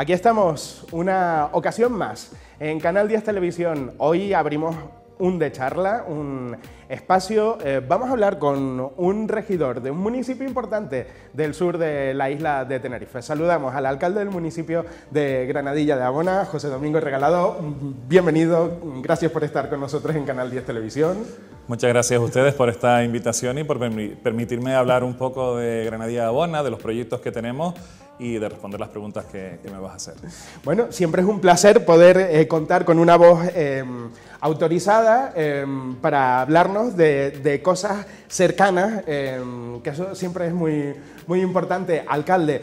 Aquí estamos, una ocasión más en Canal 10 Televisión. Hoy abrimos un de charla, un espacio. Eh, vamos a hablar con un regidor de un municipio importante del sur de la isla de Tenerife. Saludamos al alcalde del municipio de Granadilla de Abona, José Domingo Regalado. Bienvenido, gracias por estar con nosotros en Canal 10 Televisión. Muchas gracias a ustedes por esta invitación y por permitirme hablar un poco de Granadilla de Abona, de los proyectos que tenemos y de responder las preguntas que, me vas a hacer. Bueno, siempre es un placer poder eh, contar con una voz eh, autorizada eh, para hablarnos de, cosas cercanas, que eso siempre es muy, muy importante. Alcalde,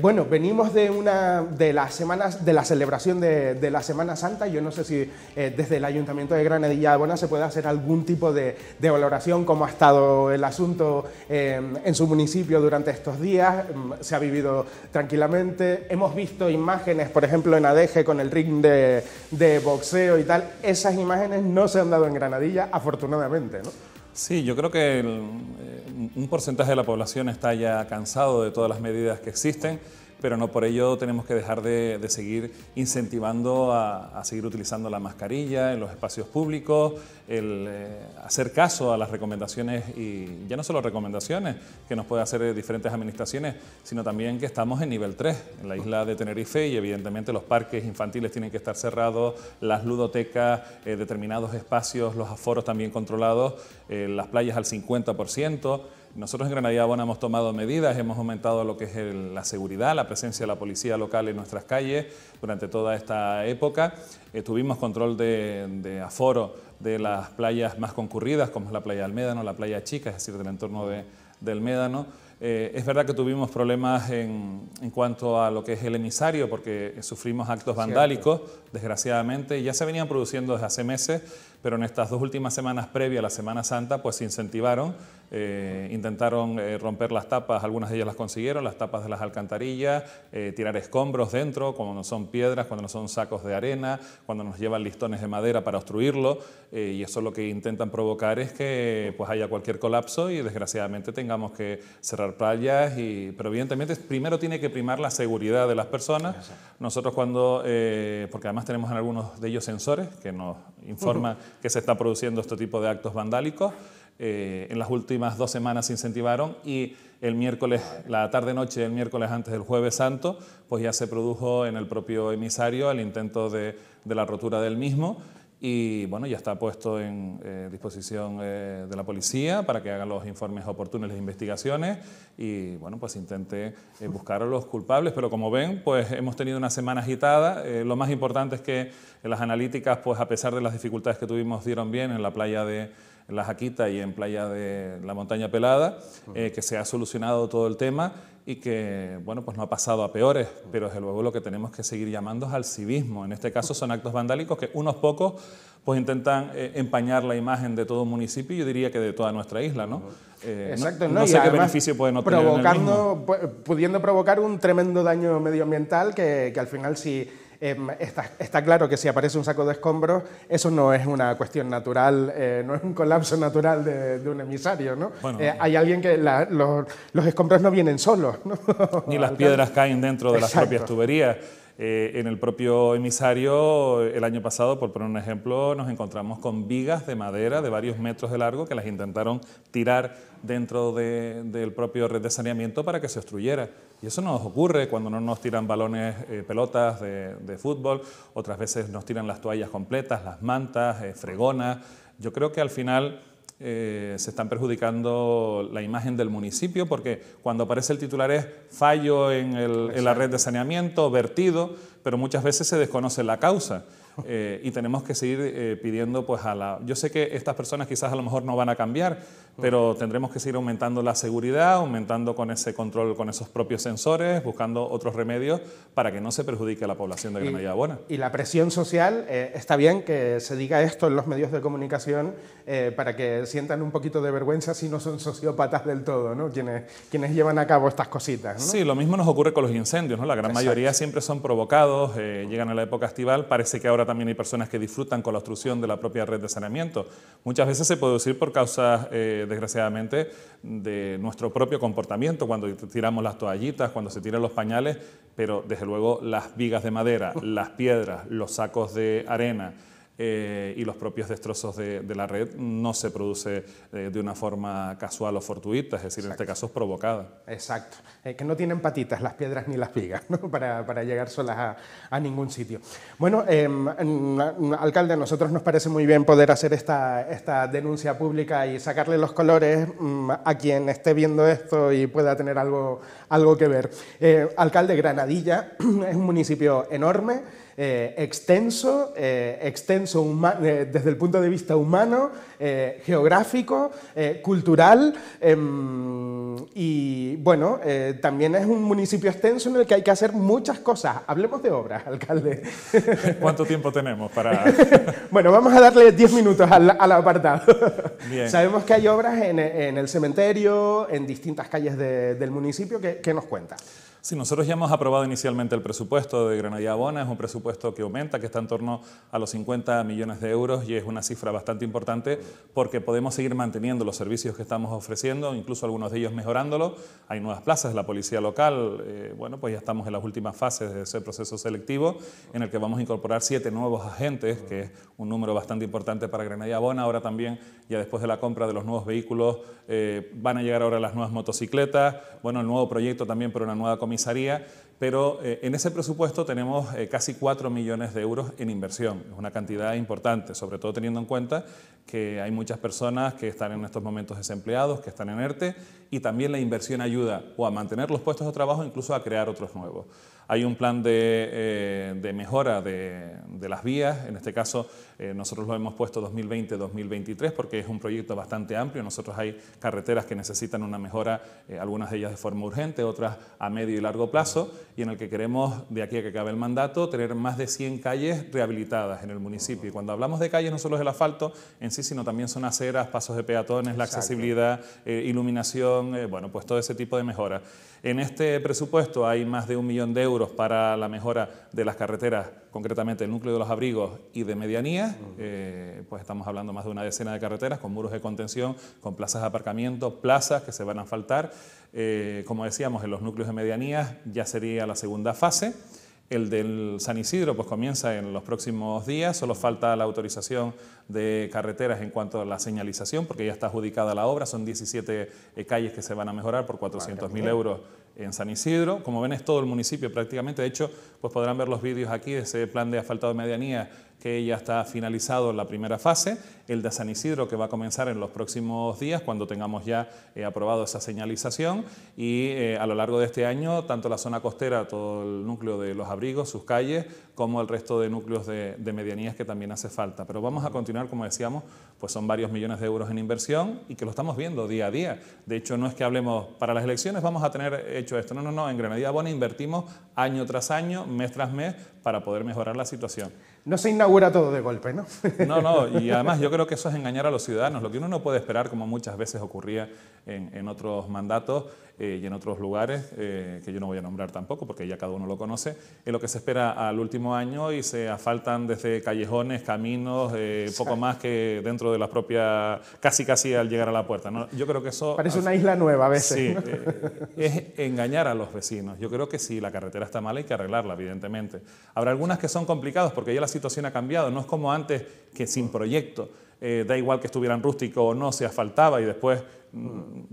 bueno, venimos de una de las semanas, de la celebración de, la Semana Santa. Yo no sé si desde el Ayuntamiento de Granadilla de Bona se puede hacer algún tipo de, valoración, cómo ha estado el asunto en su municipio durante estos días. Se ha vivido tranquilamente. Hemos visto imágenes, por ejemplo, en Adeje con el ring de, boxeo y tal. Esas no se han dado en Granadilla, afortunadamente, ¿no? Sí, yo creo que eh, un porcentaje de la población está ya cansado de todas las medidas que existen pero no por ello tenemos que dejar de, seguir incentivando a, seguir utilizando la mascarilla en los espacios públicos, eh, hacer caso a las recomendaciones y ya no solo recomendaciones que nos pueden hacer diferentes administraciones, sino también que estamos en nivel 3 en la isla de Tenerife y evidentemente los parques infantiles tienen que estar cerrados, las ludotecas, eh, determinados espacios, los aforos también controlados, eh, las playas al 50%. Nosotros en Granadilla Bona hemos tomado medidas, hemos aumentado lo que es la seguridad, la presencia de la policía local en nuestras calles durante toda esta época. Eh, tuvimos control de, aforo de las playas más concurridas, como es la playa del Médano, la playa Chica, es decir, del entorno del Médano. Eh, es verdad que tuvimos problemas en, cuanto a lo que es el emisario, porque sufrimos actos vandálicos, desgraciadamente, ya se venían produciendo desde hace meses, pero en estas dos últimas semanas previas a la Semana Santa, pues se incentivaron, eh, intentaron eh, romper las tapas, algunas de ellas las consiguieron, las tapas de las alcantarillas, tirar escombros dentro, cuando no son piedras, cuando no son sacos de arena, cuando nos llevan listones de madera para obstruirlo, y eso lo que intentan provocar es que pues haya cualquier colapso y desgraciadamente tengamos que cerrar playas, y, pero evidentemente primero tiene que primar la seguridad de las personas. Nosotros cuando, eh, porque además tenemos en algunos de ellos sensores que nos informan que se está produciendo este tipo de actos vandálicos, eh, en las últimas dos semanas se incentivaron y el miércoles, la tarde-noche del miércoles antes del jueves santo, pues ya se produjo en el propio emisario el intento de, de la rotura del mismo y bueno, ya está puesto en eh, disposición eh, de la policía para que hagan los informes oportunos, las investigaciones y bueno, pues intente eh, buscar a los culpables, pero como ven, pues hemos tenido una semana agitada. lo más importante es que las analíticas, pues a pesar de las dificultades que tuvimos, dieron bien en la playa de La Jaquita y en playa de la Montaña Pelada, que se ha solucionado todo el tema y que, bueno, pues no ha pasado a peores, pero desde luego lo que tenemos que seguir llamando es al civismo. En este caso son actos vandálicos que unos pocos pues intentan eh, empañar la imagen de todo un municipio y yo diría que de toda nuestra isla, ¿no? Eh, Exacto, no, sé qué beneficio pueden obtener provocando, Pudiendo provocar un tremendo daño medioambiental que, que al final si Em, está, claro que si aparece un saco de escombros, eso no es una cuestión natural, eh, no es un colapso natural de, un emisario. ¿no? Eh, hay alguien que los, escombros no vienen solos. Ni las piedras caen dentro de las propias tuberías. Eh, en el propio emisario, el año pasado, por poner un ejemplo, nos encontramos con vigas de madera de varios metros de largo que las intentaron tirar dentro del propio red de saneamiento para que se obstruyera. Y eso nos ocurre cuando no nos tiran balones, eh, pelotas de, fútbol, otras veces nos tiran las toallas completas, las mantas, eh, fregonas. Yo creo que al final se están perjudicando la imagen del municipio porque cuando aparece el titular es fallo en la red de saneamiento, vertido, pero muchas veces se desconoce la causa. Eh, y tenemos que seguir eh, pidiendo pues a la... Yo sé que estas personas quizás a lo mejor no van a cambiar, pero tendremos que seguir aumentando la seguridad, aumentando con ese control, con esos propios sensores, buscando otros remedios para que no se perjudique a la población de Granada Buena. Y la presión social, eh, está bien que se diga esto en los medios de comunicación para que sientan un poquito de vergüenza si no son sociópatas del todo, ¿no? Quienes, quienes llevan a cabo estas cositas. Sí, lo mismo nos ocurre con los incendios, ¿no? La gran mayoría siempre son provocados, llegan a la época estival, parece que ahora ahora también hay personas que disfrutan con la obstrucción de la propia red de saneamiento. Muchas veces se puede decir por causas, eh, desgraciadamente, de nuestro propio comportamiento, cuando tiramos las toallitas, cuando se tiran los pañales, pero desde luego las vigas de madera, las piedras, los sacos de arena, eh, y los propios destrozos de, la red no se produce eh, de una forma casual o fortuita, es decir, en este caso es provocada. Exacto, eh, que no tienen patitas las piedras ni las vigas para, para, llegar solas a, ningún sitio. Bueno, em, alcalde, a nosotros nos parece muy bien poder hacer esta, esta denuncia pública y sacarle los colores mm, a quien esté viendo esto y pueda tener algo, algo que ver. alcalde, Granadilla es un municipio enorme. Eh, extenso, eh, extenso eh, desde el punto de vista humano, geográfico, cultural em, y bueno, también es un municipio extenso en el que hay que hacer muchas cosas. Hablemos de obras, alcalde. ¿Cuánto tiempo tenemos para...? bueno, vamos a darle 10 minutos al, apartado. Sabemos que hay obras en, el cementerio, en distintas calles del municipio. ¿Qué, qué nos cuenta? Sí, nosotros ya hemos aprobado inicialmente el presupuesto de Granadilla Bona, es un presupuesto que aumenta, que está en torno a los 50 millones de euros y es una cifra bastante importante porque podemos seguir manteniendo los servicios que estamos ofreciendo, incluso algunos de ellos mejorándolos. Hay nuevas plazas la policía local, eh, bueno, pues ya estamos en las últimas fases de ese proceso selectivo en el que vamos a incorporar siete nuevos agentes, que es un número bastante importante para Granadilla Bona. Ahora también, ya después de la compra de los nuevos vehículos, eh, van a llegar ahora las nuevas motocicletas, bueno, el nuevo proyecto también por una nueva comisión comisaría pero eh, en ese presupuesto tenemos eh, casi 4 millones de euros en inversión. Es una cantidad importante, sobre todo teniendo en cuenta que hay muchas personas que están en estos momentos desempleados, que están en ERTE, y también la inversión ayuda o a mantener los puestos de trabajo, incluso a crear otros nuevos. Hay un plan de, eh, mejora de, las vías, en este caso eh, nosotros lo hemos puesto 2020-2023 porque es un proyecto bastante amplio, nosotros hay carreteras que necesitan una mejora, eh, algunas de ellas de forma urgente, otras a medio y largo plazo, y en el que queremos, de aquí a que acabe el mandato, tener más de 100 calles rehabilitadas en el municipio. Y cuando hablamos de calles no solo es el asfalto en sí, sino también son aceras, pasos de peatones, la accesibilidad, iluminación, bueno, pues todo ese tipo de mejoras. En este presupuesto hay más de un millón de euros para la mejora de las carreteras, concretamente el núcleo de los abrigos y de medianía. Eh, pues estamos hablando más de una decena de carreteras con muros de contención, con plazas de aparcamiento, plazas que se van a faltar. Eh, como decíamos, en los núcleos de medianía ya sería la segunda fase. El del San Isidro pues comienza en los próximos días, solo falta la autorización de carreteras en cuanto a la señalización, porque ya está adjudicada la obra, son 17 eh, calles que se van a mejorar por 400.000 euros en San Isidro. Como ven es todo el municipio prácticamente, de hecho pues podrán ver los vídeos aquí de ese plan de asfaltado de medianía que ya está finalizado la primera fase, el de San Isidro que va a comenzar en los próximos días cuando tengamos ya eh, aprobado esa señalización y eh, a lo largo de este año tanto la zona costera, todo el núcleo de los abrigos, sus calles, como el resto de núcleos de, de medianías que también hace falta. Pero vamos a continuar, como decíamos, pues son varios millones de euros en inversión y que lo estamos viendo día a día. De hecho, no es que hablemos para las elecciones vamos a tener hecho esto, no, no, no, en Granadilla Bona invertimos año tras año, mes tras mes, para poder mejorar la situación. No se inaugura todo de golpe, ¿no? No, no, y además yo creo que eso es engañar a los ciudadanos. Lo que uno no puede esperar, como muchas veces ocurría en, otros mandatos eh, y en otros lugares, eh, que yo no voy a nombrar tampoco porque ya cada uno lo conoce, es lo que se espera al último año y se asfaltan desde callejones, caminos, eh, poco más que dentro de la propia, casi casi al llegar a la puerta. ¿no? Yo creo que eso... Parece una isla nueva a veces. Sí, es engañar a los vecinos. Yo creo que si la carretera está mala hay que arreglarla, evidentemente. Habrá algunas que son complicadas porque ya la situación ha cambiado, no es como antes que sin proyecto, da igual que estuvieran rústico o no, se asfaltaba y después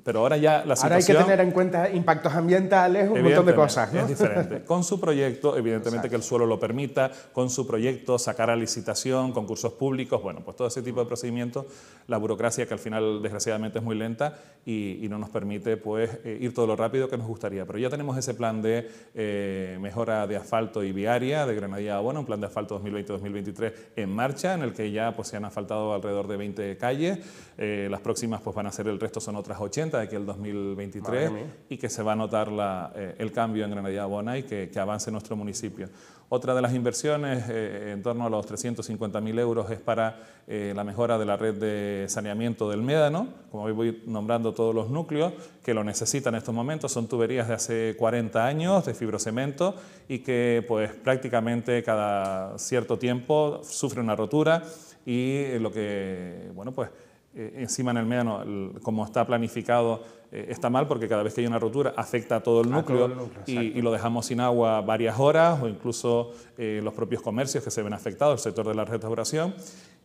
pero ahora ya la situación... Ahora hay que tener en cuenta impactos ambientales, un montón de cosas. ¿no? Es diferente. Con su proyecto, evidentemente que el suelo lo permita, con su proyecto sacar a licitación, concursos públicos, bueno, pues todo ese tipo de procedimientos, la burocracia que al final desgraciadamente es muy lenta y, no nos permite pues eh, ir todo lo rápido que nos gustaría. Pero ya tenemos ese plan de eh, mejora de asfalto y viaria de Granadilla a Bueno, un plan de asfalto 2020-2023 en marcha, en el que ya pues, se han asfaltado alrededor de 20 calles. Eh, las próximas pues, van a ser el resto son otras 80 de aquí al 2023 y que se va a notar eh, el cambio en Granadilla Abona y que, que avance nuestro municipio. Otra de las inversiones, eh, en torno a los 350.000 euros, es para eh, la mejora de la red de saneamiento del Médano. Como voy nombrando todos los núcleos que lo necesitan en estos momentos, son tuberías de hace 40 años de fibrocemento y que pues prácticamente cada cierto tiempo sufre una rotura y lo que, bueno, pues eh, encima en el Médano, como está planificado, eh, está mal porque cada vez que hay una rotura afecta a todo el núcleo, y, lo dejamos sin agua varias horas o incluso eh, los propios comercios que se ven afectados, el sector de la restauración.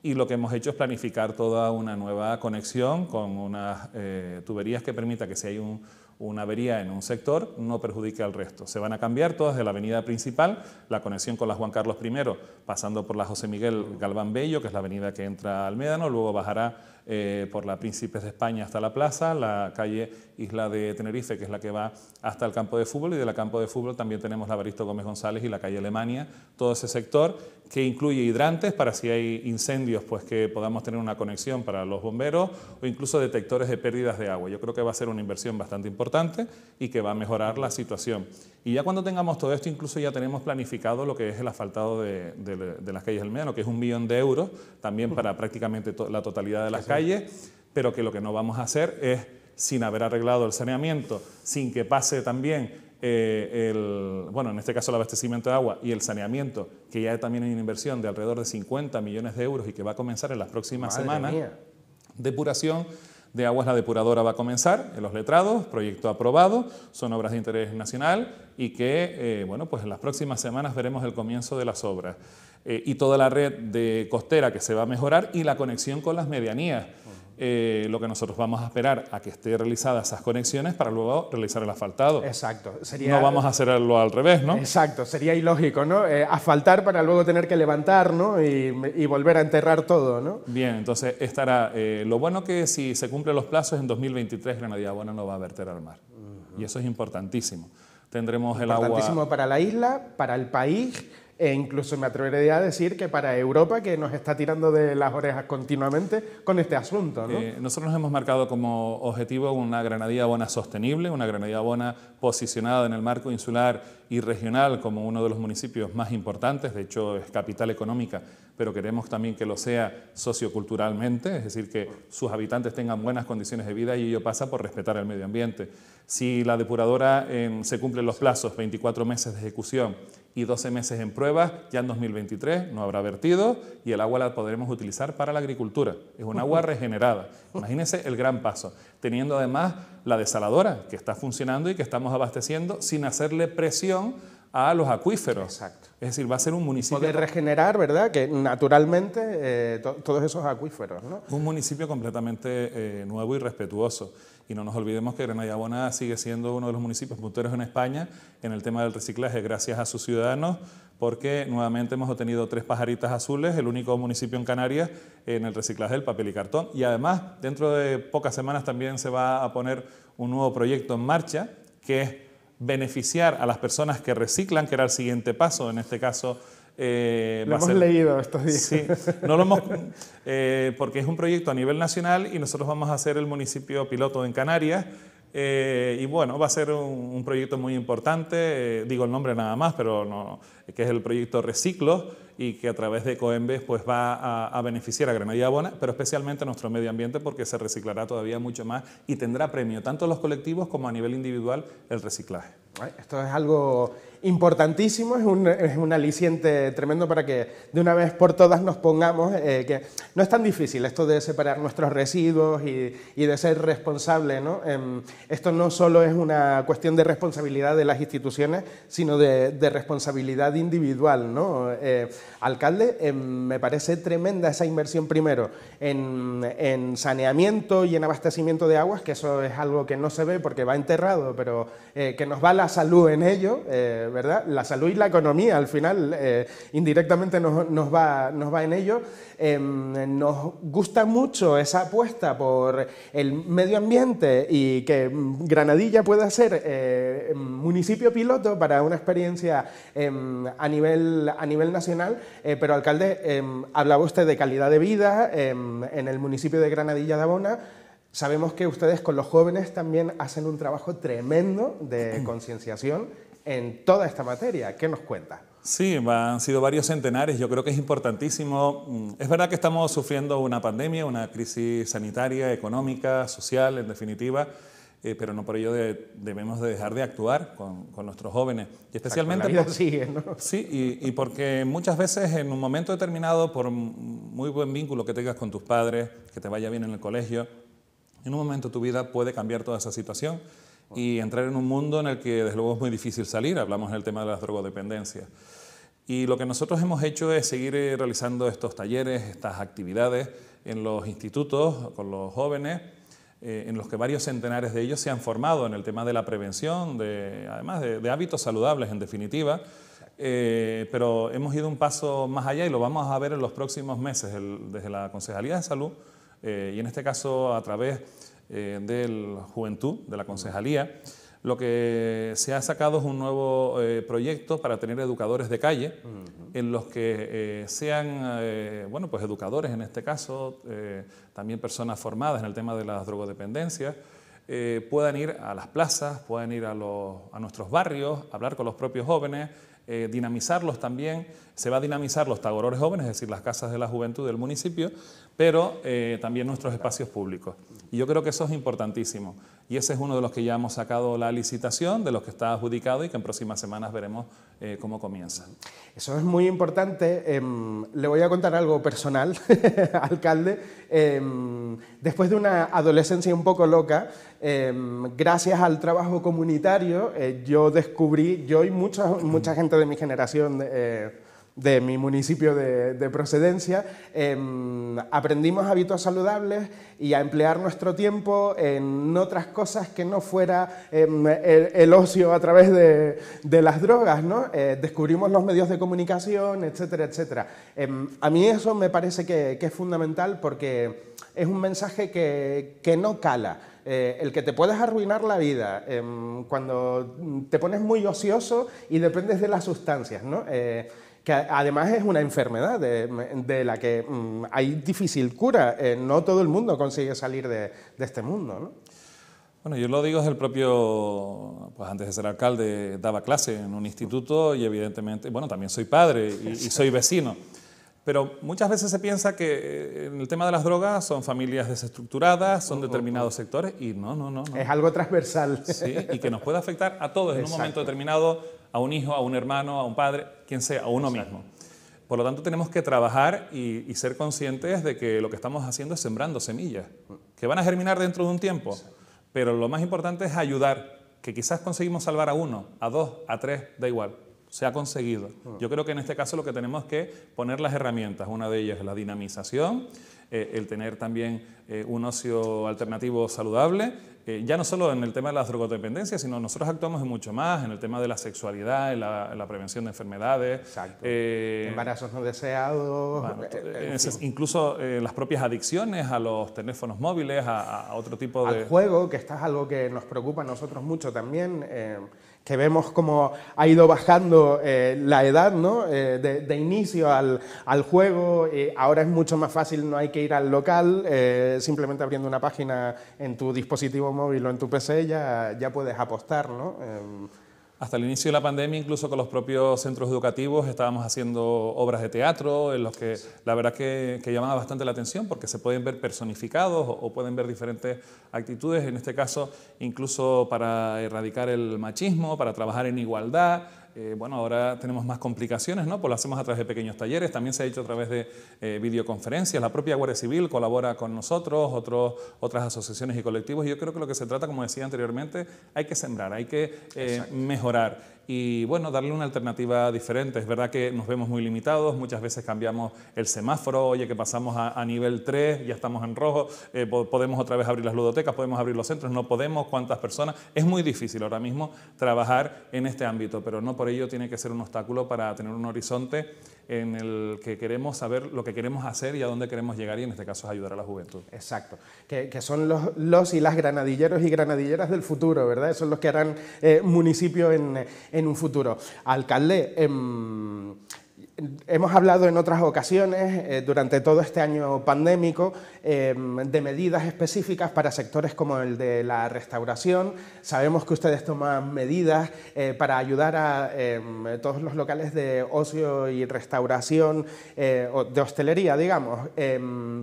Y lo que hemos hecho es planificar toda una nueva conexión con unas tuberías que permita que si hay un, una avería en un sector no perjudique al resto. Se van a cambiar todas de la avenida principal, la conexión con la Juan Carlos I, pasando por la José Miguel Galván Bello, que es la avenida que entra al Médano, luego bajará eh, por la Príncipes de España hasta la plaza, la calle Isla de Tenerife, que es la que va hasta el campo de fútbol, y de la campo de fútbol también tenemos la Baristo Gómez González y la calle Alemania, todo ese sector que incluye hidrantes para si hay incendios, pues que podamos tener una conexión para los bomberos o incluso detectores de pérdidas de agua. Yo creo que va a ser una inversión bastante importante y que va a mejorar la situación. Y ya cuando tengamos todo esto, incluso ya tenemos planificado lo que es el asfaltado de, las calles del Médano, que es un millón de euros, también para prácticamente la totalidad de las calles, pero que lo que no vamos a hacer es, sin haber arreglado el saneamiento, sin que pase también eh, el, bueno, en este caso el abastecimiento de agua y el saneamiento, que ya también hay una inversión de alrededor de 50 millones de euros y que va a comenzar en las próximas semanas, depuración de aguas la depuradora va a comenzar en los letrados, proyecto aprobado, son obras de interés nacional y que, eh, bueno, pues en las próximas semanas veremos el comienzo de las obras. Eh, y toda la red de costera que se va a mejorar y la conexión con las medianías. Eh, lo que nosotros vamos a esperar a que esté realizadas esas conexiones para luego realizar el asfaltado. Exacto. no vamos a hacerlo al revés, ¿no? Exacto, sería ilógico, ¿no? Eh, asfaltar para luego tener que levantar, ¿no? Y, volver a enterrar todo, ¿no? Bien, entonces estará... Eh, lo bueno que si se cumplen los plazos, en 2023 Granadilla Buena no va a verter al mar. Y eso es importantísimo. Tendremos el agua... Importantísimo para la isla, para el país e incluso me atrevería a decir que para Europa, que nos está tirando de las orejas continuamente con este asunto. Eh, nosotros nos hemos marcado como objetivo una Granadilla Bona sostenible, una Granadilla Bona posicionada en el marco insular y regional como uno de los municipios más importantes, de hecho es capital económica, pero queremos también que lo sea socioculturalmente, es decir, que sus habitantes tengan buenas condiciones de vida y ello pasa por respetar el medio ambiente. Si la depuradora se cumplen los plazos, 24 meses de ejecución y 12 meses en pruebas, ya en 2023 no habrá vertido y el agua la podremos utilizar para la agricultura. Es un agua regenerada. Imagínense el gran paso, teniendo además la desaladora que está funcionando y que estamos abasteciendo sin hacerle presión a los acuíferos. Exacto. Es decir, va a ser un municipio... Poder regenerar, ¿verdad? Que naturalmente eh, todos esos acuíferos, ¿no? Un municipio completamente eh, nuevo y respetuoso. Y no nos olvidemos que Granada sigue siendo uno de los municipios punteros en España en el tema del reciclaje gracias a sus ciudadanos, porque nuevamente hemos obtenido tres pajaritas azules, el único municipio en Canarias en el reciclaje del papel y cartón. Y además, dentro de pocas semanas también se va a poner un nuevo proyecto en marcha, que es beneficiar a las personas que reciclan, que era el siguiente paso, en este caso eh, lo hemos leído estos días. Sí, no lo hemos, eh, porque es un proyecto a nivel nacional y nosotros vamos a ser el municipio piloto en Canarias. Eh, y bueno, va a ser un, proyecto muy importante, digo el nombre nada más, pero no, que es el proyecto Reciclo y que a través de Coembes pues va a, beneficiar a Granadilla Bona, pero especialmente a nuestro medio ambiente porque se reciclará todavía mucho más y tendrá premio tanto a los colectivos como a nivel individual el reciclaje. Esto es algo importantísimo, es un, es un, aliciente tremendo para que de una vez por todas nos pongamos, eh, que no es tan difícil esto de separar nuestros residuos y, y de ser responsable. ¿no? Em, esto no solo es una cuestión de responsabilidad de las instituciones, sino de, de responsabilidad individual. ¿no? Eh, alcalde, em, me parece tremenda esa inversión primero en, en, saneamiento y en abastecimiento de aguas, que eso es algo que no se ve porque va enterrado, pero eh, que nos va la salud en ello. ¿Verdad? La salud y la economía al final eh, indirectamente nos, va, nos va en ello. Em, nos gusta mucho esa apuesta por el medio ambiente y que Granadilla pueda ser eh, municipio piloto para una experiencia em, a, nivel, a nivel nacional, eh, pero alcalde, em, hablaba usted de calidad de vida en el municipio de Granadilla de Abona Sabemos que ustedes con los jóvenes también hacen un trabajo tremendo de concienciación en toda esta materia. ¿Qué nos cuenta? Sí, han sido varios centenares, yo creo que es importantísimo. Mm, es verdad que estamos sufriendo una pandemia, una crisis sanitaria, económica, social, en definitiva, eh, pero no por ello debemos de dejar de actuar con, nuestros jóvenes. Y especialmente... La sigue, ¿no? Sí, y, y, porque muchas veces en un momento determinado, por muy buen vínculo que tengas con tus padres, que te vaya bien en el colegio, en un momento tu vida puede cambiar toda esa situación y entrar en un mundo en el que desde luego es muy difícil salir, hablamos del tema de las drogodependencias. Y lo que nosotros hemos hecho es seguir eh, realizando estos talleres, estas actividades en los institutos con los jóvenes, eh, en los que varios centenares de ellos se han formado en el tema de la prevención, de, además de, hábitos saludables en definitiva, eh, pero hemos ido un paso más allá y lo vamos a ver en los próximos meses desde la Concejalía de Salud y en este caso a través de la Juventud, de la Concejalía. Lo que se ha sacado es un nuevo eh, proyecto para tener educadores de calle, en los que eh, sean, eh, bueno, pues educadores en este caso, también personas formadas en el tema de las drogodependencias, puedan ir a las plazas, puedan ir a, a nuestros barrios, hablar con los propios jóvenes, dinamizarlos también. Se va a dinamizar los tagorores jóvenes, es decir, las casas de la juventud del municipio, pero también nuestros espacios públicos. Y yo creo que eso es importantísimo y ese es uno de los que ya hemos sacado la licitación, de los que está adjudicado y que en próximas semanas veremos eh, cómo comienza. Eso es muy importante. Em, le voy a contar algo personal, alcalde. Em, después de una adolescencia un poco loca, em, gracias al trabajo comunitario, eh, yo descubrí, yo y mucha, mucha gente de mi generación, eh, de mi municipio de, procedencia, em, aprendimos hábitos saludables y a emplear nuestro tiempo en otras cosas que no fuera em, el, ocio a través de, las drogas, ¿no? Eh, descubrimos los medios de comunicación, etcétera, etcétera. Em, a mí eso me parece que, es fundamental porque es un mensaje que, que no cala. Eh, el que te puedes arruinar la vida cuando te pones muy ocioso y dependes de las sustancias, ¿no? Eh, que además es una enfermedad de, la que mm, hay difícil cura. Eh, no todo el mundo consigue salir de, este mundo. ¿no? Bueno, yo lo digo desde el propio, pues antes de ser alcalde, daba clase en un instituto y evidentemente, bueno, también soy padre y, soy vecino. Pero muchas veces se piensa que eh, en el tema de las drogas son familias desestructuradas, son determinados sectores y no, no, no, Es algo transversal. Sí, y que nos puede afectar a todos en un momento determinado a un hijo, a un hermano, a un padre, quien sea, a uno mismo. Por lo tanto, tenemos que trabajar y, ser conscientes de que lo que estamos haciendo es sembrando semillas, que van a germinar dentro de un tiempo. Pero lo más importante es ayudar, que quizás conseguimos salvar a uno, a dos, a tres, da igual. Se ha conseguido. Yo creo que en este caso lo que tenemos que poner las herramientas. Una de ellas es la dinamización, eh, el tener también eh, un ocio alternativo saludable, eh, ya no solo en el tema de las drogodependencias, sino nosotros actuamos en mucho más, en el tema de la sexualidad, en la, prevención de enfermedades. Exacto. Embarazos no deseados. incluso las propias adicciones a los teléfonos móviles, a, otro tipo de... Al juego, que esto es algo que nos preocupa a nosotros mucho también que vemos cómo ha ido bajando eh, la edad ¿no? Eh, de, inicio al, al juego. ahora es mucho más fácil, no hay que ir al local, eh, simplemente abriendo una página en tu dispositivo móvil o en tu PC ya, ya puedes apostar. ¿no? Hasta el inicio de la pandemia, incluso con los propios centros educativos, estábamos haciendo obras de teatro en los que la verdad que, que bastante la atención porque se pueden ver personificados o, pueden ver diferentes actitudes, en este caso incluso para erradicar el machismo, para trabajar en igualdad, eh, bueno, ahora tenemos más complicaciones, ¿no? Pues lo hacemos a través de pequeños talleres, también se ha hecho a través de eh, videoconferencias, la propia Guardia Civil colabora con nosotros, otros, otras asociaciones y colectivos, y yo creo que lo que se trata, como decía anteriormente, hay que sembrar, hay que eh, mejorar y bueno, darle una alternativa diferente. Es verdad que nos vemos muy limitados, muchas veces cambiamos el semáforo, oye, que pasamos a, nivel 3, ya estamos en rojo, eh, podemos otra vez abrir las ludotecas, podemos abrir los centros, no podemos, cuántas personas. Es muy difícil ahora mismo trabajar en este ámbito, pero no por ello tiene que ser un obstáculo para tener un horizonte en el que queremos saber lo que queremos hacer y a dónde queremos llegar y en este caso es ayudar a la juventud. Exacto, que, son los, los, y las granadilleros y granadilleras del futuro, ¿verdad? Son los que harán eh, municipio en, un futuro. Alcalde, em, Hemos hablado en otras ocasiones, eh, durante todo este año pandémico, em, de medidas específicas para sectores como el de la restauración. Sabemos que ustedes toman medidas eh, para ayudar a todos los locales de ocio y restauración, eh, de hostelería, digamos,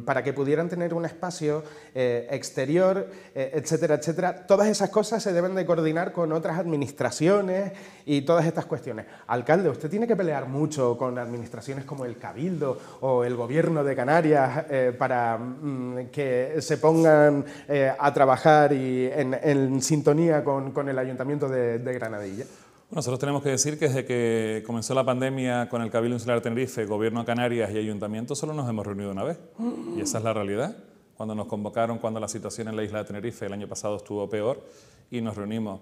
para que pudieran tener un espacio exterior, etcétera, etcétera. Todas esas cosas se deben de coordinar con otras administraciones y todas estas cuestiones. Alcalde, usted tiene que pelear mucho con administraciones como el Cabildo o el Gobierno de Canarias eh, para mm, que se pongan eh, a trabajar y en, sintonía con, el Ayuntamiento de, Granadilla? Nosotros tenemos que decir que desde que comenzó la pandemia con el Cabildo Insular de Tenerife, Gobierno de Canarias y Ayuntamiento, solo nos hemos reunido una vez. Y esa es la realidad. Cuando nos convocaron, cuando la situación en la isla de Tenerife el año pasado estuvo peor y nos reunimos.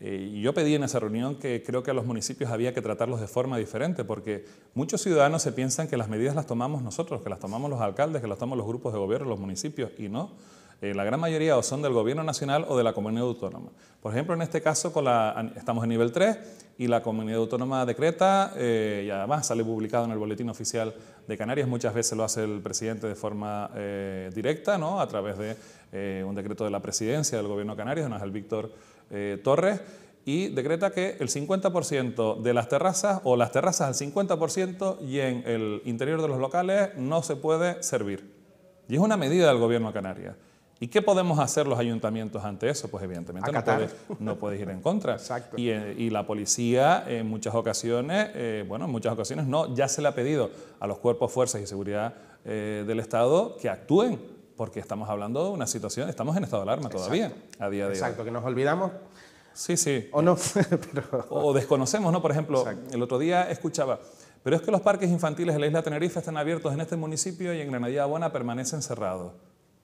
Eh, yo pedí en esa reunión que creo que a los municipios había que tratarlos de forma diferente, porque muchos ciudadanos se piensan que las medidas las tomamos nosotros, que las tomamos los alcaldes, que las tomamos los grupos de gobierno, los municipios, y no. Eh, la gran mayoría o son del gobierno nacional o de la comunidad autónoma. Por ejemplo, en este caso con estamos en nivel 3 y la comunidad autónoma decreta, eh, y además sale publicado en el boletín oficial de Canarias, muchas veces lo hace el presidente de forma directa, ¿no? a través de un decreto de la presidencia del gobierno de Canarias, don Ángel Víctor eh, Torres y decreta que el 50% de las terrazas o las terrazas al 50% y en el interior de los locales no se puede servir. Y es una medida del gobierno de Canarias. ¿Y qué podemos hacer los ayuntamientos ante eso? Pues evidentemente no puedes, ir en contra. Eh, y, la policía en muchas ocasiones, eh, bueno, en muchas ocasiones no, ya se le ha pedido a los cuerpos, fuerzas y seguridad del Estado que actúen porque estamos hablando de una situación, estamos en estado de alarma todavía a día de hoy. Exacto, que nos olvidamos. Sí, sí. O no. O desconocemos, ¿no? Por ejemplo, el otro día escuchaba, pero es que los parques infantiles de la isla Tenerife están abiertos en este municipio y en Granadilla Buena permanecen cerrados.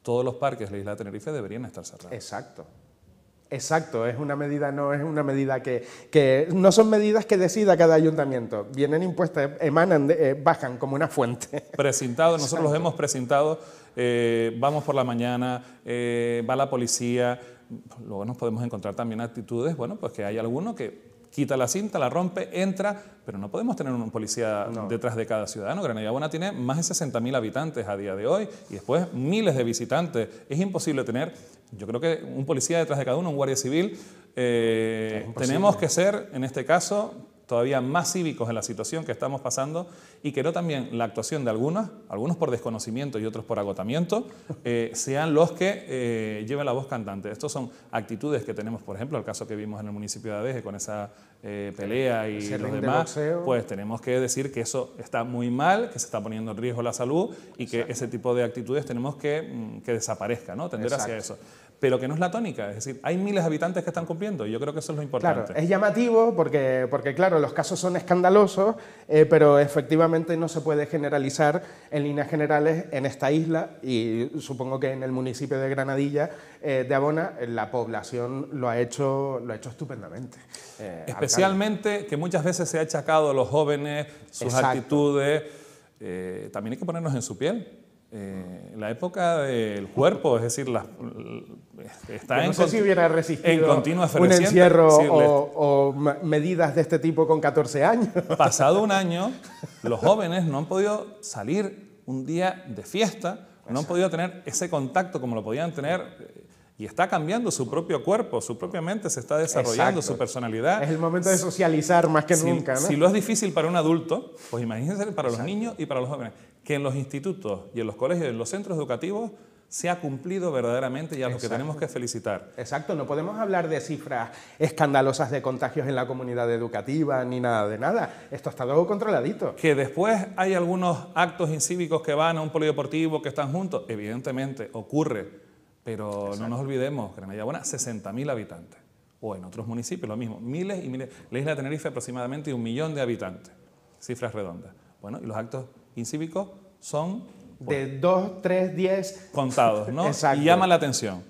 Todos los parques de la isla de Tenerife deberían estar cerrados. Exacto. Exacto, es una medida, no es una medida que, que, no son medidas que decida cada ayuntamiento, vienen impuestas, emanan, eh, bajan como una fuente. Presentado, nosotros los hemos presentado, eh, vamos por la mañana, eh, va la policía, luego nos podemos encontrar también actitudes, bueno, pues que hay alguno que quita la cinta, la rompe, entra, pero no podemos tener un policía detrás de cada ciudadano. Granada Buena tiene más de 60.000 habitantes a día de hoy y después miles de visitantes. Es imposible tener, yo creo que un policía detrás de cada uno, un guardia civil. Eh, tenemos que ser, en este caso, todavía más cívicos en la situación que estamos pasando y que no también la actuación de algunos, algunos por desconocimiento y otros por agotamiento, eh, sean los que eh, lleven la voz cantante. Estos son actitudes que tenemos, por ejemplo, el caso que vimos en el municipio de Adeje con esa eh, pelea y los demás, pues tenemos que decir que eso está muy mal, que se está poniendo en riesgo la salud y que ese tipo de actitudes tenemos que, mm, que desaparezca, ¿no? tender hacia eso pero que no es la tónica. Es decir, hay miles de habitantes que están cumpliendo y yo creo que eso es lo importante. Claro, es llamativo porque, porque claro, los casos son escandalosos, eh, pero efectivamente no se puede generalizar en líneas generales en esta isla y supongo que en el municipio de Granadilla eh, de Abona la población lo ha hecho, lo ha hecho estupendamente. Eh, Especialmente que muchas veces se ha achacado a los jóvenes sus actitudes. también hay que ponernos en su piel. Eh, la época del cuerpo, es decir, la, está en, sé si hubiera resistido en continua un encierro o, medidas de este tipo con 14 años. Pasado un año, los jóvenes no han podido salir un día de fiesta, no han podido tener ese contacto como lo podían tener y está cambiando su propio cuerpo, su propia mente se está desarrollando, su personalidad. Es el momento de socializar más que nunca. ¿no? Si lo es difícil para un adulto, pues imagínense para los niños y para los jóvenes, que en los institutos y en los colegios y en los centros educativos se ha cumplido verdaderamente y a lo que tenemos que felicitar. Exacto, no podemos hablar de cifras escandalosas de contagios en la comunidad educativa ni nada de nada. Esto está todo controladito. Que después hay algunos actos incívicos que van a un polideportivo, que están juntos, evidentemente ocurre pero no nos olvidemos, Granada Buena, 60.000 habitantes. O en otros municipios lo mismo, miles y miles. La isla de Tenerife aproximadamente un millón de habitantes. Cifras redondas. Bueno, y los actos incívicos son... de 2, 3, 10... Contados, ¿no? Exacto. Y llama la atención.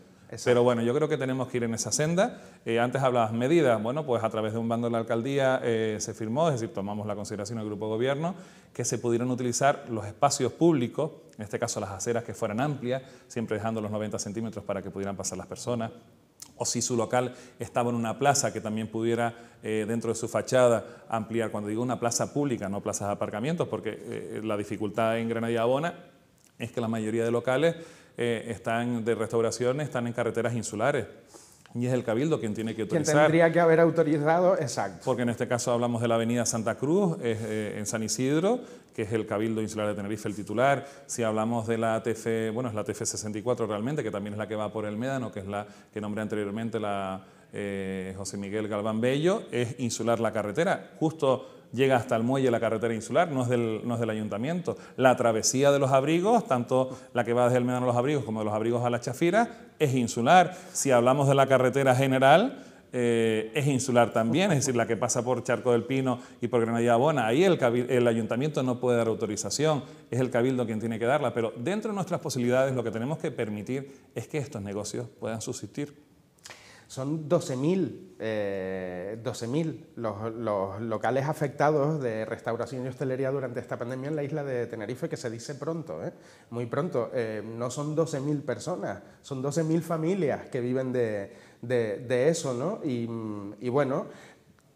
Pero bueno, yo creo que tenemos que ir en esa senda. Eh, antes hablabas medidas, bueno, pues a través de un bando de la alcaldía eh, se firmó, es decir, tomamos la consideración del grupo de gobierno, que se pudieran utilizar los espacios públicos, en este caso las aceras que fueran amplias, siempre dejando los 90 centímetros para que pudieran pasar las personas o si su local estaba en una plaza que también pudiera eh, dentro de su fachada ampliar. Cuando digo una plaza pública, no plazas de aparcamientos, porque eh, la dificultad en Granadilla Abona es que la mayoría de locales están de restauración están en carreteras insulares. Y es el Cabildo quien tiene que autorizar. Quien tendría que haber autorizado, exacto. Porque en este caso hablamos de la avenida Santa Cruz, en San Isidro, que es el Cabildo Insular de Tenerife el titular. Si hablamos de la TF, bueno, es la TF 64 realmente, que también es la que va por el Médano, que es la que nombré anteriormente la eh, José Miguel Galván Bello, es insular la carretera. Justo llega hasta el muelle la carretera insular, no es, del, no es del ayuntamiento. La travesía de los abrigos, tanto la que va desde el Médano a los abrigos como de los abrigos a la Chafira, es insular. Si hablamos de la carretera general, eh, es insular también, es decir, la que pasa por Charco del Pino y por Granadilla Bona. Ahí el, el, ayuntamiento no puede dar autorización, es el cabildo quien tiene que darla, pero dentro de nuestras posibilidades lo que tenemos que permitir es que estos negocios puedan subsistir. Son 12.000 eh, 12 los, los, locales afectados de restauración y hostelería durante esta pandemia en la isla de Tenerife, que se dice pronto, ¿eh? muy pronto. Eh, no son 12.000 personas, son 12.000 familias que viven de, de, eso. ¿no? Y, y, bueno,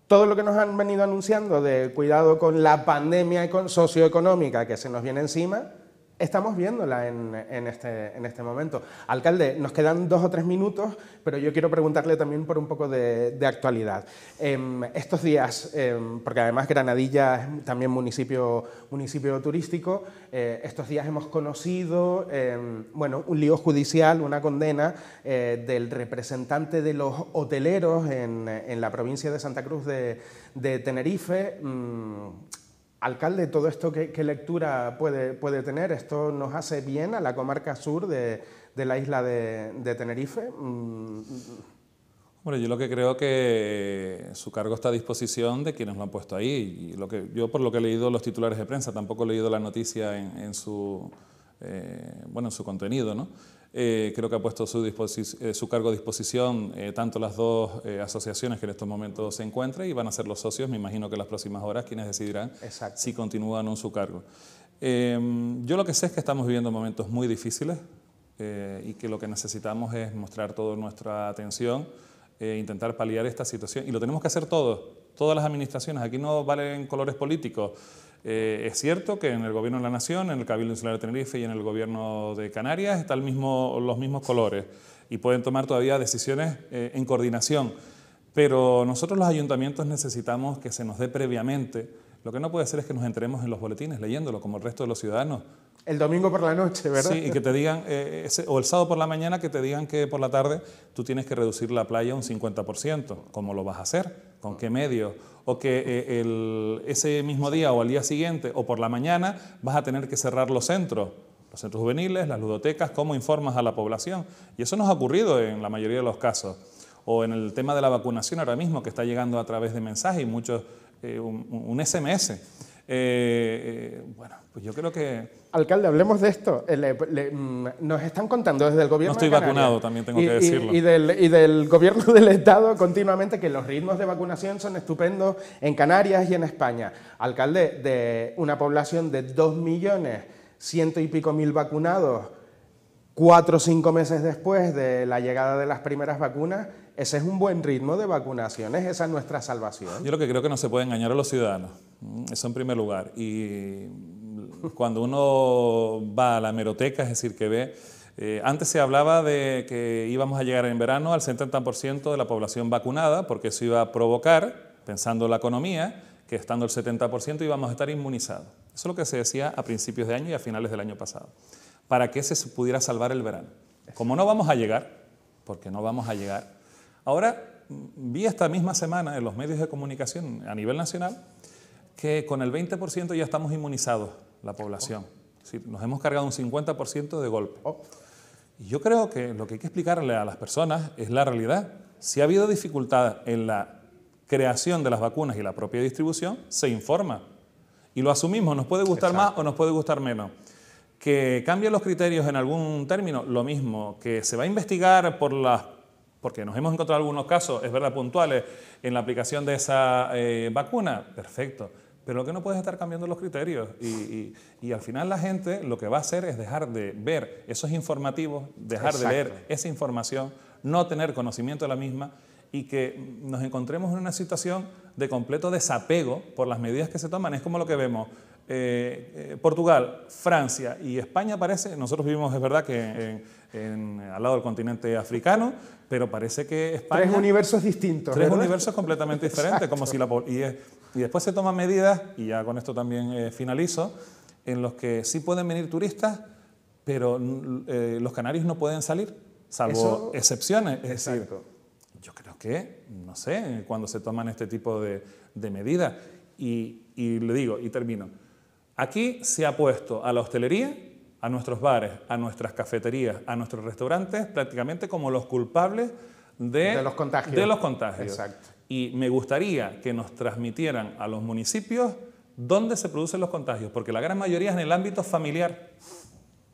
todo lo que nos han venido anunciando de cuidado con la pandemia socioeconómica que se nos viene encima, Estamos viéndola en, este, en, este, momento. Alcalde, nos quedan dos o tres minutos, pero yo quiero preguntarle también por un poco de, actualidad. Em, estos días, em, porque además Granadilla es también municipio, municipio turístico, eh, estos días hemos conocido em, bueno, un lío judicial, una condena eh, del representante de los hoteleros en, la provincia de Santa Cruz de, Tenerife. Mm, Alcalde, ¿todo esto qué, lectura puede, tener? ¿Esto nos hace bien a la comarca sur de, la isla de, Tenerife? Mm. Bueno, yo lo que creo que su cargo está a disposición de quienes lo han puesto ahí. Y lo que, yo por lo que he leído los titulares de prensa, tampoco he leído la noticia en, su, eh, bueno, en su contenido, ¿no? Eh, creo que ha puesto su, eh, su cargo a disposición eh, tanto las dos asociaciones que en estos momentos se encuentran y van a ser los socios, me imagino que en las próximas horas, quienes decidirán si continúan o no su cargo. Em, yo lo que sé es que estamos viviendo momentos muy difíciles y que lo que necesitamos es mostrar toda nuestra atención, e intentar paliar esta situación y lo tenemos que hacer todos, todas las administraciones. Aquí no valen colores políticos. Eh, es cierto que en el Gobierno de la Nación, en el Cabildo Insular de Tenerife y en el Gobierno de Canarias están mismo, los mismos colores y pueden tomar todavía decisiones eh, en coordinación. Pero nosotros los ayuntamientos necesitamos que se nos dé previamente. Lo que no puede ser es que nos enteremos en los boletines leyéndolo, como el resto de los ciudadanos. El domingo por la noche, ¿verdad? Sí, y que te digan, eh, o el sábado por la mañana, que te digan que por la tarde tú tienes que reducir la playa un 50%. ¿Cómo lo vas a hacer? ¿Con qué medio? O que eh, ese mismo día o al día siguiente o por la mañana vas a tener que cerrar los centros, los centros juveniles, las ludotecas, ¿cómo informas a la población? Y eso nos ha ocurrido en la mayoría de los casos. O en el tema de la vacunación ahora mismo, que está llegando a través de mensajes y muchos, eh, un SMS. Eh, bueno, pues yo creo que... Alcalde, hablemos de esto. Eh, mm, nos están contando desde el gobierno... No estoy vacunado, también tengo que decirlo. Y, del, gobierno del Estado continuamente que los ritmos de vacunación son estupendos en Canarias y en España. Alcalde, de una población de dos millones, ciento y pico mil vacunados, cuatro o cinco meses después de la llegada de las primeras vacunas, ese es un buen ritmo de vacunaciones, esa es nuestra salvación. Yo lo que creo que no se puede engañar a los ciudadanos. Eso en primer lugar. Y cuando uno va a la hemeroteca, es decir, que ve... Eh, antes se hablaba de que íbamos a llegar en verano al 70% de la población vacunada, porque eso iba a provocar, pensando en la economía, que estando el 70% íbamos a estar inmunizados. Eso es lo que se decía a principios de año y a finales del año pasado, para que se pudiera salvar el verano. Como no vamos a llegar, porque no vamos a llegar, ahora vi esta misma semana en los medios de comunicación a nivel nacional que con el 20% ya estamos inmunizados la población. nos hemos cargado un 50% de golpe. Oh. Y yo creo que lo que hay que explicarle a las personas es la realidad. Si ha habido dificultad en la creación de las vacunas y la propia distribución, se informa. Y lo asumimos, nos puede gustar más o nos puede gustar menos. Que cambien los criterios en algún término, lo mismo. Que se va a investigar por las porque nos hemos encontrado algunos casos, es verdad, puntuales en la aplicación de esa eh, vacuna, perfecto. Pero lo que no puedes estar cambiando los criterios. Y, al final la gente lo que va a hacer es dejar de ver esos informativos, dejar de leer esa información, no tener conocimiento de la misma y que nos encontremos en una situación de completo desapego por las medidas que se toman. Es como lo que vemos. Eh, eh, Portugal, Francia y España parece, nosotros vivimos, es verdad, que al lado del continente africano, pero parece que España... Tres universos distintos. Tres universos completamente diferentes, como si la... Y, y, después se toman medidas, y ya con esto también eh, finalizo, en los que sí pueden venir turistas, pero los canarios no pueden salir, salvo excepciones. Es decir, yo creo que, no sé, cuando se toman este tipo de, medidas. Y, le digo, y termino, aquí se ha puesto a la hostelería, a nuestros bares, a nuestras cafeterías, a nuestros restaurantes, prácticamente como los culpables de, los contagios. De los contagios. Y me gustaría que nos transmitieran a los municipios dónde se producen los contagios, porque la gran mayoría es en el ámbito familiar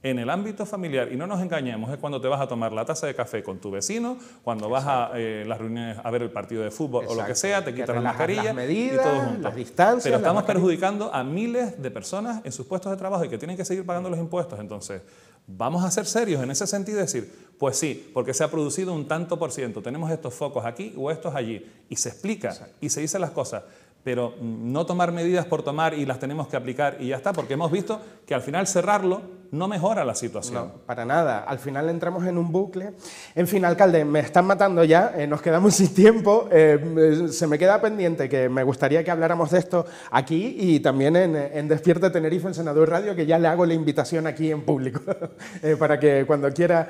en el ámbito familiar, y no nos engañemos, es cuando te vas a tomar la taza de café con tu vecino, cuando vas a eh, las reuniones a ver el partido de fútbol o lo que sea, te quitas la mascarilla las medidas, y todo junto. las distancias. Pero estamos perjudicando a miles de personas en sus puestos de trabajo y que tienen que seguir pagando los impuestos. Entonces, vamos a ser serios en ese sentido y decir, pues sí, porque se ha producido un tanto por ciento, tenemos estos focos aquí o estos allí, y se explica y se dicen las cosas pero no tomar medidas por tomar y las tenemos que aplicar y ya está, porque hemos visto que al final cerrarlo no mejora la situación. No, para nada. Al final entramos en un bucle. En fin, alcalde, me están matando ya, eh, nos quedamos sin tiempo. Eh, se me queda pendiente que me gustaría que habláramos de esto aquí y también en, en Despierta Tenerife, en Senador Radio, que ya le hago la invitación aquí en público, eh, para que cuando quiera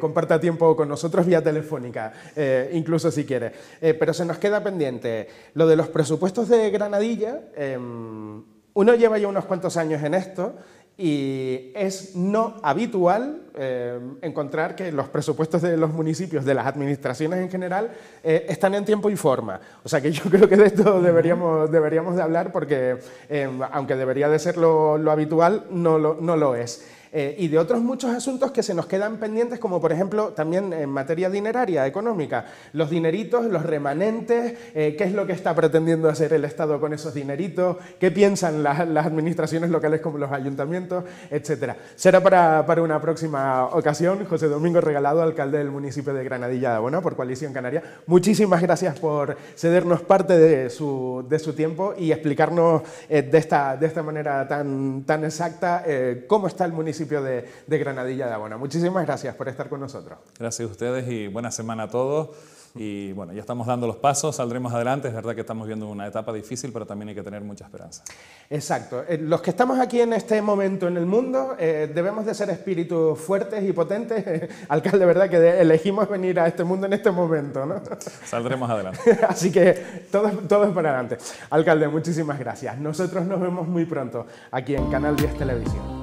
comparta tiempo con nosotros vía telefónica, incluso si quiere. pero se nos queda pendiente lo de los presupuestos estos de Granadilla, em, uno lleva ya unos cuantos años en esto y es no habitual em, encontrar que los presupuestos de los municipios, de las administraciones en general, eh, están en tiempo y forma. O sea que yo creo que de esto deberíamos, deberíamos de hablar porque, em, aunque debería de ser lo, habitual, no no lo es. Eh, y de otros muchos asuntos que se nos quedan pendientes, como por ejemplo también en materia dineraria, económica, los dineritos, los remanentes, eh, qué es lo que está pretendiendo hacer el Estado con esos dineritos, qué piensan las, administraciones locales como los ayuntamientos, etc. Será para, para, una próxima ocasión. José Domingo Regalado, alcalde del municipio de Granadilla de por Coalición Canaria, muchísimas gracias por cedernos parte de su, de su tiempo y explicarnos eh, de, esta, de esta manera tan, tan exacta cómo está el municipio de, de Granadilla de Abona. Muchísimas gracias por estar con nosotros. Gracias a ustedes y buena semana a todos. Y bueno, ya estamos dando los pasos, saldremos adelante. Es verdad que estamos viendo una etapa difícil, pero también hay que tener mucha esperanza. Exacto. Eh, los que estamos aquí en este momento en el mundo eh, debemos de ser espíritus fuertes y potentes. Alcalde, ¿verdad? Que elegimos venir a este mundo en este momento, ¿no? Saldremos adelante. Así que todo, todo es para adelante. Alcalde, muchísimas gracias. Nosotros nos vemos muy pronto aquí en Canal 10 Televisión.